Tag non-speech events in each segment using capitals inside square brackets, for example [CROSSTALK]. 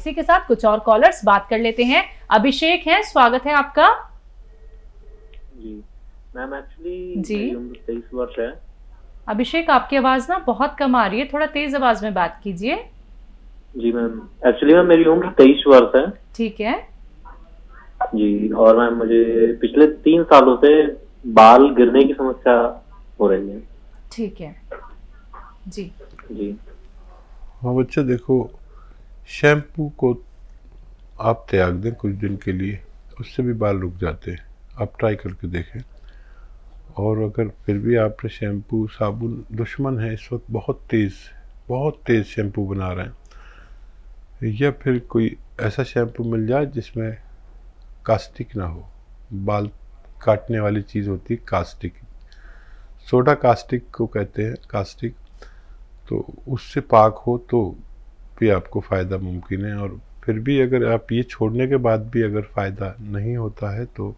इसी के साथ कुछ और कॉलर्स बात कर लेते हैं। अभिषेक हैं स्वागत है आपका। जी। मैम एक्चुअली जी। उम्र तेईस वर्ष है। अभिषेक आपकी आवाज़ ना बहुत कम आ रही है। थोड़ा तेज आवाज़ में बात कीजिए। जी मैम एक्चुअली मैम मेरी उम्र तेईस वर्ष है। ठीक है। जी और मैम मुझे पिछले तीन सालों से बाल गिरने की समस्या हो रही है। ठीक है। जी। जी। हाँ बच्चा देखो शैम्पू को आप त्याग दें कुछ दिन के लिए, उससे भी बाल रुक जाते हैं। आप ट्राई करके देखें। और अगर फिर भी आपने शैम्पू, साबुन, दुश्मन है, इस वक्त बहुत तेज़ बहुत तेज़ शैम्पू बना रहे हैं। या फिर कोई ऐसा शैम्पू मिल जाए जिसमें कास्टिक ना हो। बाल काटने वाली चीज़ होती है कास्टिक। सोडा कास्टिक को कहते हैं, कास्टिक। तो उससे पाक हो तो भी आपको फ़ायदा मुमकिन है और फिर भी अगर आप ये छोड़ने के बाद भी अगर फ़ायदा नहीं होता है तो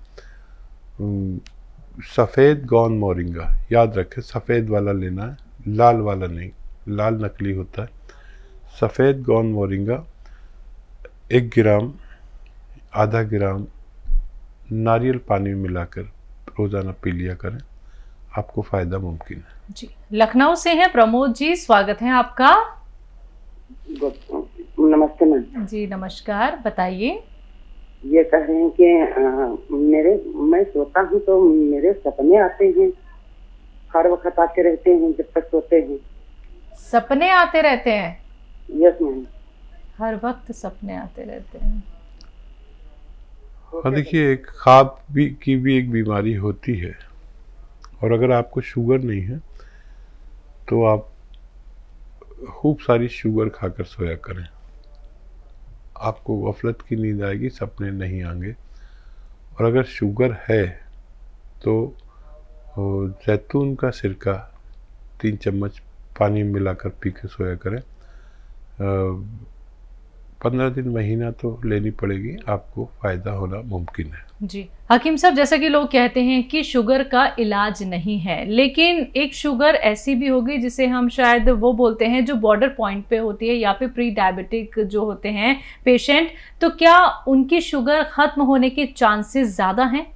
सफ़ेद गौन मोरिंगा, याद रखें, सफ़ेद वाला लेना है, लाल वाला नहीं, लाल नकली होता है। सफ़ेद गौन मोरिंगा, एक ग्राम, आधा ग्राम नारियल पानी में मिलाकर रोज़ाना पी लिया करें, आपको फ़ायदा मुमकिन है। जी, लखनऊ से हैं प्रमोद जी, स्वागत है आपका। नमस्ते मैम। जी नमस्कार बताइए। ये कह रहे हैं कि मेरे मैं सोता हूँ तो मेरे सपने आते हैं। हर वक्त आते रहते हैं जब तक सोते हैं। सपने आते रहते हैं? Yes ma'am. हर वक्त सपने आते रहते हैं। हाँ देखिए एक ख्वाब भी की भी एक बीमारी होती है। और अगर आपको शुगर नहीं है तो आप खूब सारी शुगर खाकर सोया करें। आपको गफलत की नींद आएगी, सपने नहीं आएँगे। और अगर शुगर है तो जैतून का सिरका तीन चम्मच पानी मिलाकर पी के सोया करें। पंद्रह दिन महीना तो लेनी पड़ेगी आपको फ़ायदा होना मुमकिन है। जी। हकीम साहब जैसा कि लोग कहते हैं कि शुगर का इलाज नहीं है लेकिन एक शुगर ऐसी भी होगी जिसे हम शायद वो बोलते हैं जो बॉर्डर पॉइंट पे होती है या फिर प्री डायबिटिक जो होते हैं पेशेंट तो क्या उनकी शुगर खत्म होने के चांसेस ज़्यादा हैं?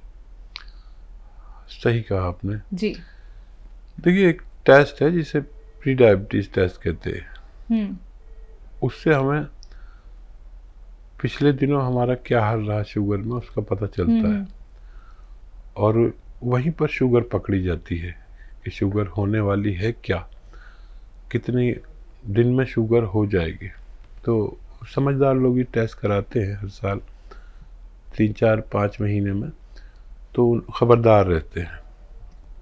सही कहा आपने। जी। देखिए एक टेस्ट है जिसे प्री डायबिटीज़ टेस्ट कहते हैं। हम्म। उससे हमें पिछले दिनों हमारा क्या हाल रहा शुगर में, उसका पता चलता है। और वहीं पर शुगर पकड़ी जाती है कि शुगर होने वाली है क्या? कितने दिन में शुगर हो जाएगी? तो समझदार लोग ये टेस्ट कराते हैं हर साल, तीन, चार, पाँच महीने में तो ख़बरदार रहते हैं।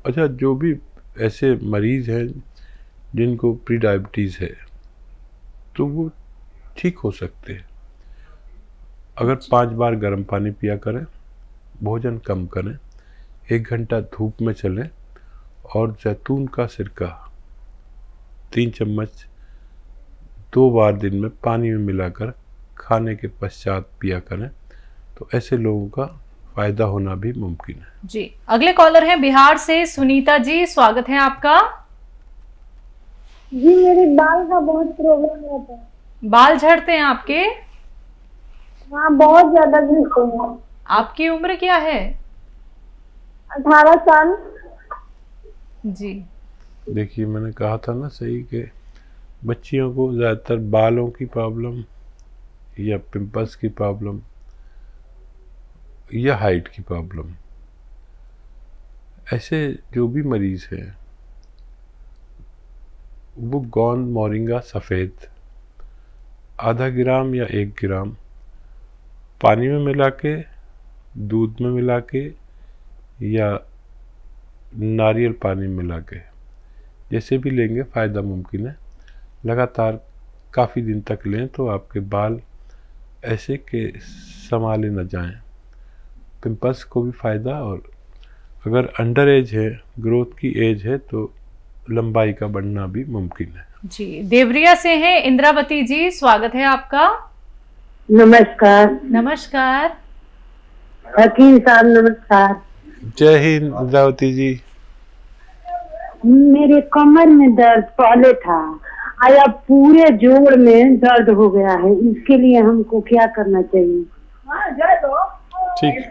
अच्छा जो भी ऐसे मरीज़ हैं जिनको प्री डायबिटीज़ है तो वो ठीक हो सकते हैं। अगर पाँच बार गर्म पानी पिया करें भोजन कम करें एक घंटा धूप में चलें और जैतून का सिरका तीन चम्मच दो बार दिन में पानी में मिलाकर खाने के पश्चात पिया करें तो ऐसे लोगों का फ़ायदा होना भी मुमकिन है। जी अगले कॉलर हैं बिहार से सुनीता जी स्वागत है आपका। जी मेरे बाल का बहुत प्रॉब्लम होता है। बाल झड़ते हैं आपके? हाँ बहुत ज़्यादा हैं। आपकी उम्र क्या है? अठारह साल। जी। देखिए मैंने कहा था ना सही कि बच्चियों को ज़्यादातर बालों की प्रॉब्लम या पिंपल्स की प्रॉब्लम या हाइट की प्रॉब्लम ऐसे जो भी मरीज़ हैं वो गोंद मोरिंगा सफ़ेद आधा ग्राम या एक ग्राम पानी में मिला के, दूध में मिला के, या नारियल पानी में मिला के, जैसे भी लेंगे फ़ायदा मुमकिन है। लगातार काफ़ी दिन तक लें तो आपके बाल ऐसे के संभाले न जाएँ। पिंपल्स को भी फ़ायदा और अगर अंडर एज है, ग्रोथ की एज है तो लंबाई का बढ़ना भी मुमकिन है। जी, देवरिया से हैं इंद्रावती जी, स्वागत है आपका। नमस्कार। नमस्कार। हकीम साहब नमस्कार। जय हिंद इंद्रावती जी। मेरे कमर में दर्द पहले था आया पूरे जोड़ में दर्द हो गया है। इसके लिए हमको क्या करना चाहिए? ठीक।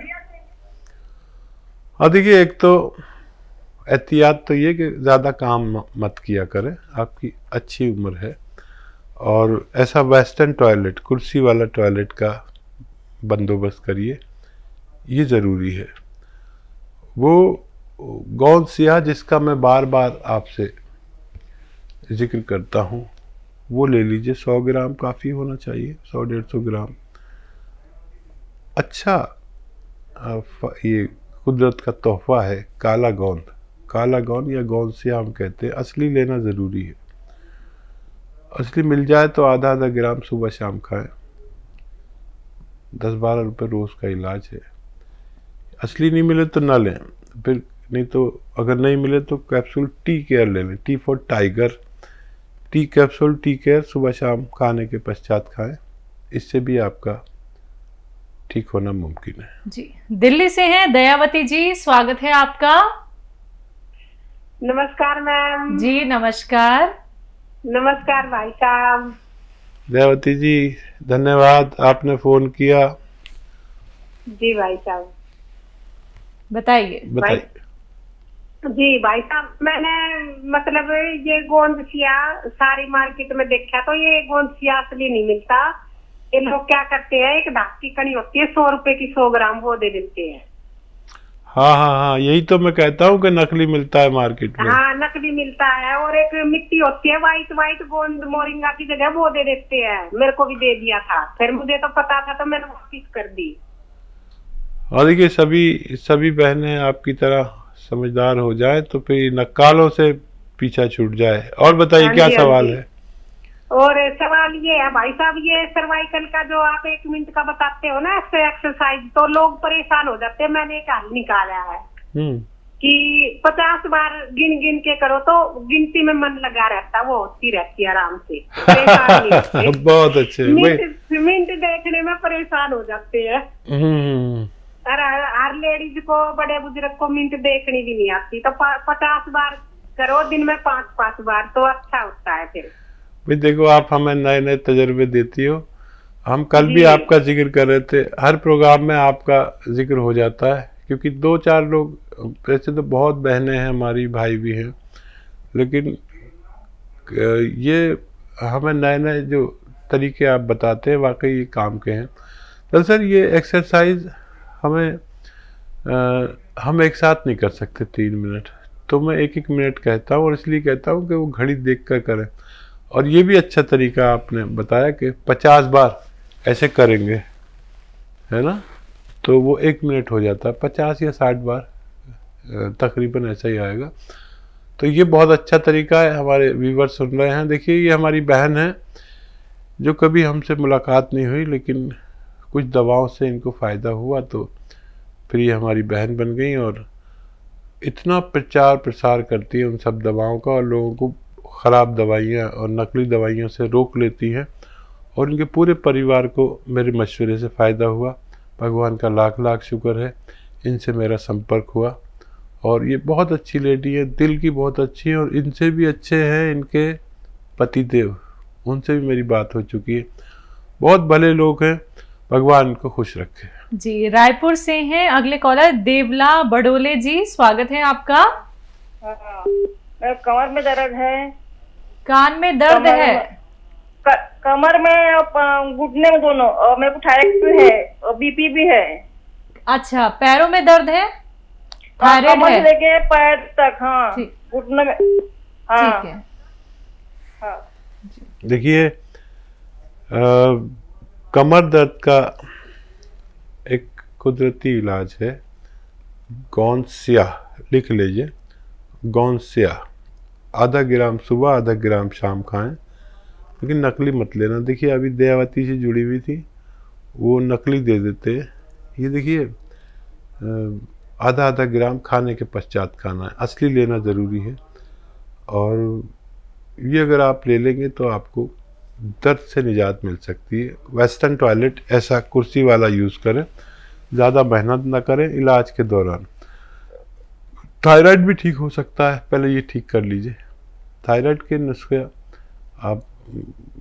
और देखिए एक तो एहतियात तो ये कि ज़्यादा काम मत किया करें। आपकी अच्छी उम्र है। और ऐसा वेस्टर्न टॉयलेट कुर्सी वाला टॉयलेट का बंदोबस्त करिए। ये ज़रूरी है। वो गौन सियाह जिसका मैं बार बार आपसे ज़िक्र करता हूँ, वो ले लीजिए। सौ ग्राम काफ़ी होना चाहिए, सौ डेढ़ सौ ग्राम। अच्छा ये कुदरत का तोहफा है, काला गोंद काला गोंद या गोंद से हम कहते हैं, असली लेना ज़रूरी है। असली मिल जाए तो आधा आधा ग्राम सुबह शाम खाएँ। दस बारह रुपये रोज़ का इलाज है। असली नहीं मिले तो ना लें। फिर नहीं तो अगर नहीं मिले तो कैप्सूल टी केयर ले लें। T for tiger. T capsule T care सुबह शाम खाने के पश्चात खाएँ। इससे भी आपका ठीक होना मुमकिन है। जी। दिल्ली से हैं दयावती जी। स्वागत है आपका। नमस्कार मैम। जी नमस्कार। नमस्कार भाई साहब। दयावती जी धन्यवाद आपने फ़ोन किया। जी भाई साहब। बताइए। बताइए। जी भाई साहब मैंने मतलब ये गोंद सिया सारी मार्केट में देखा तो ये गोंद सिया असली नहीं मिलता। ये लोग क्या करते हैं एक धाक की कड़ी होती है सौ रुपए की सौ ग्राम वो दे देते हैं। हाँ हाँ हाँ यही तो मैं कहता हूँ कि नकली मिलता है मार्केट में। हाँ नकली मिलता है और एक मिट्टी होती है व्हाइट व्हाइट गोंद मोरिंगा की जगह वो दे देते हैं। मेरे को भी दे दिया था। फिर मुझे तो पता था तो मैंने वापिस कर दी। और देखिए सभी सभी बहनें आपकी तरह समझदार हो जाए तो फिर नक्कालों से पीछा छूट जाए। और बताइए हाँ क्या हाँ सवाल है? और सवाल ये है भाई साहब ये सर्वाइकल का जो आप एक मिनट का बताते हो ना एक्सरसाइज तो लोग परेशान हो जाते हैं। मैंने एक हल निकाला है हम्म। कि पचास बार गिन गिन के करो तो गिनती में मन लगा रहता वो होती रहती है आराम से। [LAUGHS] बहुत अच्छे। मिनट देखने में परेशान हो जाते हैं। हम्म। हर हर लेडीज़ को बड़े बुज़ुर्ग को मिनट देखनी भी नहीं आती। तो पचास बार करो दिन में पाँच पाँच बार तो अच्छा होता है फिर। भाई देखो आप हमें नए नए तजर्बे देती हो। हम कल भी आपका ज़िक्र कर रहे थे। हर प्रोग्राम में आपका ज़िक्र हो जाता है क्योंकि दो चार लोग वैसे तो बहुत बहनें हैं हमारी भाई भी हैं। लेकिन ये हमें नए नए जो तरीके आप बताते हैं वाकई ये काम के हैं। दरअसल ये एक्सरसाइज हमें अ, हम एक साथ नहीं कर सकते तीन मिनट। तो मैं एक एक मिनट कहता हूँ और इसलिए कहता हूँ कि वो घड़ी देख कर करें। और ये भी अच्छा तरीका आपने बताया कि पचास बार ऐसे करेंगे, है ना? तो वो एक मिनट हो जाता है, पचास या साठ बार तकरीबन ऐसा ही आएगा। तो ये बहुत अच्छा तरीका है, हमारे व्यूवर सुन रहे हैं। देखिए, ये हमारी बहन है, जो कभी हमसे मुलाकात नहीं हुई, लेकिन कुछ दवाओं से इनको फ़ायदा हुआ तो फिर ये हमारी बहन बन गई और इतना प्रचार प्रसार करती है उन सब दवाओं का और लोगों को ख़राब दवाइयाँ और नकली दवाइयों से रोक लेती हैं और उनके पूरे परिवार को मेरे मशवरे से फ़ायदा हुआ। भगवान का लाख लाख शुक्र है इनसे मेरा संपर्क हुआ और ये बहुत अच्छी लेडी है दिल की बहुत अच्छी है और इनसे भी अच्छे हैं इनके पतिदेव। उनसे भी मेरी बात हो चुकी है। बहुत भले लोग हैं भगवान इनको खुश रखे। जी रायपुर से हैं अगले कॉलर देवला बडोले जी स्वागत है आपका। मेरे कमर में दर्द है। कान में दर्द है? क- कमर में और घुटने में दोनों और मेरे को थायराइड भी है और बीपी भी है। अच्छा पैरों में दर्द है? और थायराइड कमर से है लेके पैर तक हाँ। घुटने में हाँ। हाँ। देखिए कमर दर्द का एक कुदरती इलाज है। गौनसिया लिख लीजिए। गौनसिया। आधा ग्राम सुबह, आधा ग्राम शाम खाएँ। लेकिन नकली मत लेना। देखिए, अभी दयावती से जुड़ी हुई थी। वो नकली दे देते। हैं ये देखिए आधा आधा ग्राम खाने के पश्चात खाना है। असली लेना ज़रूरी है। और ये अगर आप ले लेंगे तो आपको दर्द से निजात मिल सकती है। वेस्टर्न टॉयलेट ऐसा कुर्सी वाला यूज़ करें। ज़्यादा मेहनत ना करें इलाज के दौरान। थायराइड भी ठीक हो सकता है। पहले ये ठीक कर लीजिए। थायराइड के नुस्खे आप,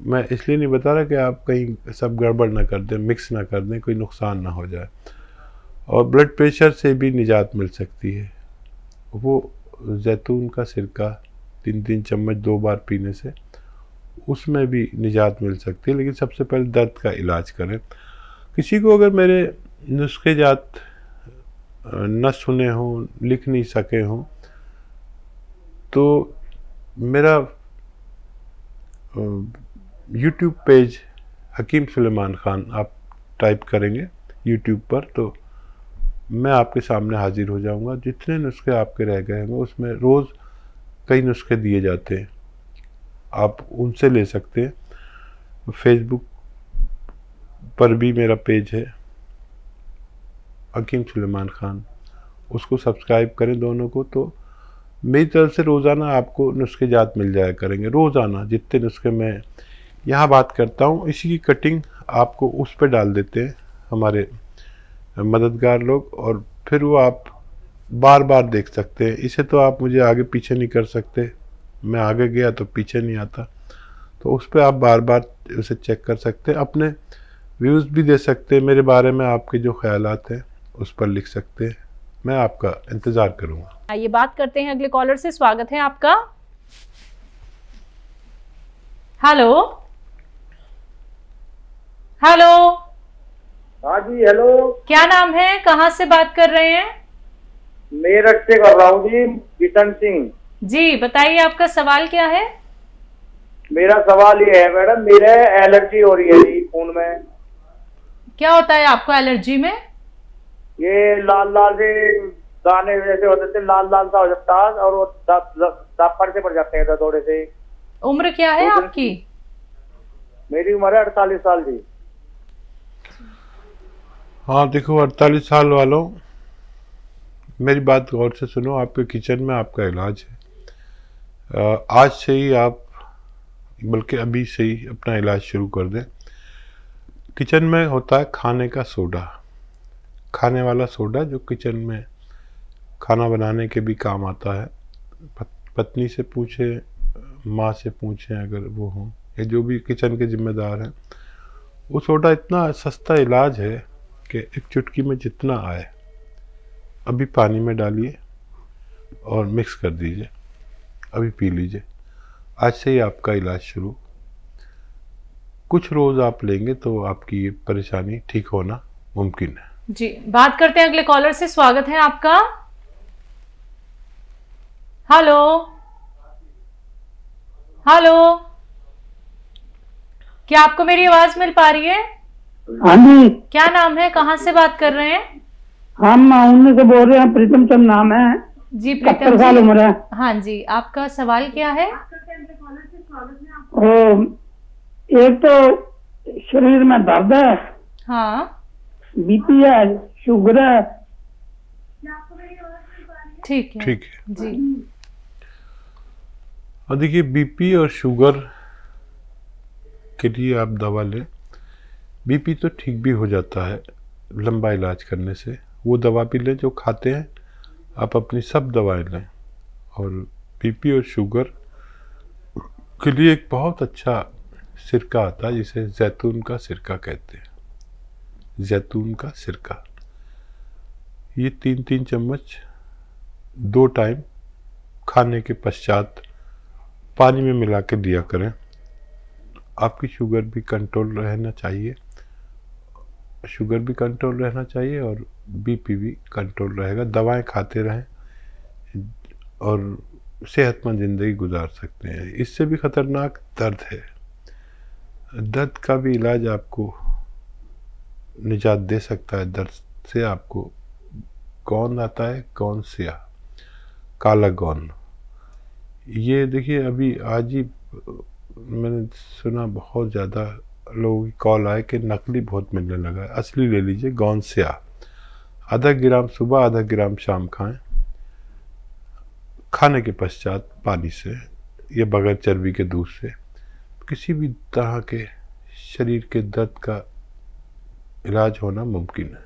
मैं इसलिए नहीं बता रहा कि आप कहीं सब गड़बड़ ना कर दें मिक्स ना कर दें, कोई नुकसान ना हो जाए। और ब्लड प्रेशर से भी निजात मिल सकती है। वो जैतून का सिरका तीन तीन चम्मच दो बार पीने से उसमें भी निजात मिल सकती है, लेकिन सबसे पहले दर्द का इलाज करें। किसी को अगर मेरे नुस्खे जात न सुने हों, लिख नहीं सके हों तो मेरा यूट्यूब पेज हकीम सुलेमान ख़ान, आप टाइप करेंगे यूट्यूब पर तो मैं आपके सामने हाजिर हो जाऊँगा। जितने नुस्खे आपके रह गए होंगे उसमें रोज़ कई नुस्खे दिए जाते हैं। आप उनसे ले सकते हैं। फेसबुक पर भी मेरा पेज है, हकीम सुलेमान ख़ान। उसको सब्सक्राइब करें दोनों को तो मेरी तरफ़ से रोज़ाना आपको नुस्खे जात मिल जाया करेंगे। रोज़ाना, जितने नुस्खे मैं यहाँ बात करता हूँ, इसी की कटिंग आपको उस पर डाल देते हैं हमारे मददगार लोग और फिर वो आप बार बार देख सकते हैं। इसे तो आप मुझे आगे पीछे नहीं कर सकते। मैं आगे गया तो पीछे नहीं आता। तो उस पर आप बार बार उसे चेक कर सकते हैं। अपने व्यूज़ भी दे सकते हैं। मेरे बारे में आपके जो ख्याल हैं, उस पर लिख सकते हैं। मैं आपका इंतज़ार करूँगा। आइए बात करते हैं अगले कॉलर से। स्वागत है आपका। हेलो हेलो हाँ जी हेलो क्या नाम है? कहाँ से बात कर रहे हैं? मेरठ से कर रहा हूँ जी किशन सिंह। जी बताइए आपका सवाल क्या है? मेरा सवाल ये है मैडम मेरे एलर्जी हो रही है जी खून में। क्या होता है आपको एलर्जी में? ये लाल लाल से दाने जैसे होते थे लाल लाल सा हो जाता और वो दापर से पड़ जाते हैं थोड़े से। उम्र क्या है आपकी? मेरी उम्र है अड़तालीस साल जी हाँ देखो अड़तालीस साल वालों मेरी बात गौर से सुनो आपके किचन में आपका इलाज है। आज से ही आप बल्कि अभी से ही अपना इलाज शुरू कर दें। किचन में होता है खाने का सोडा। खाने वाला सोडा जो किचन में खाना बनाने के भी काम आता है। पत्नी से पूछे, माँ से पूछें अगर वो हों, या जो भी किचन के जिम्मेदार हैं, वो सोडा इतना सस्ता इलाज है कि एक चुटकी में जितना आए, अभी पानी में डालिए और मिक्स कर दीजिए, अभी पी लीजिए। आज से ही आपका इलाज शुरू। कुछ रोज़ आप लेंगे तो आपकी ये परेशानी ठीक होना मुमकिन है। जी बात करते हैं अगले कॉलर से। स्वागत है आपका। हेलो हेलो क्या आपको मेरी आवाज़ मिल पा रही है? हाँ जी। क्या नाम है? कहाँ से बात कर रहे हैं? हम उनमें से बोल रहे हैं प्रीतम चंद नाम है। जी प्रीतम साल उम्र है। हाँ जी आपका सवाल क्या है? ओ, एक तो शरीर में दर्द है। हाँ। बीपी है शुगर। है ठीक है। ठीक है। जी। और देखिए बीपी और शुगर के लिए आप दवा लें। बीपी तो ठीक भी हो जाता है लंबा इलाज करने से। वो दवा भी लें जो खाते हैं। आप अपनी सब दवाएँ लें। और बीपी और शुगर के लिए एक बहुत अच्छा सिरका आता है जिसे जैतून का सिरका कहते हैं। जैतून का सिरका। ये तीन तीन चम्मच, दो टाइम खाने के पश्चात पानी में मिला के दिया करें। आपकी शुगर भी कंट्रोल रहना चाहिए। शुगर भी कंट्रोल रहना चाहिए और बीपी भी कंट्रोल रहेगा। दवाएँ खाते रहें और सेहतमंद ज़िंदगी गुजार सकते हैं। इससे भी ख़तरनाक दर्द है। दर्द का भी इलाज आपको निजात दे सकता है दर्द से आपको। कौन आता है, कौन सिया? काला गौन। ये देखिए, अभी आज ही मैंने सुना बहुत ज़्यादा लोगों की कॉल आए कि नकली बहुत मिलने लगा है। असली ले लीजिए, गौन सिया। आधा ग्राम सुबह, आधा ग्राम शाम खाएँ। खाने के पश्चात पानी से या बगैर चर्बी के दूध से। किसी भी तरह के शरीर के दर्द का इलाज होना मुमकिन है।